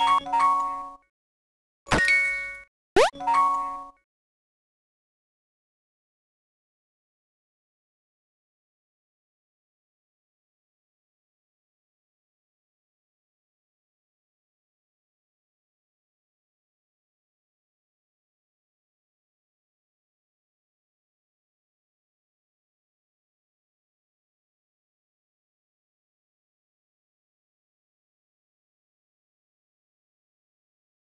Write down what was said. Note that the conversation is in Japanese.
you